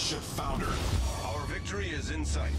Battleship foundered. Our victory is in sight.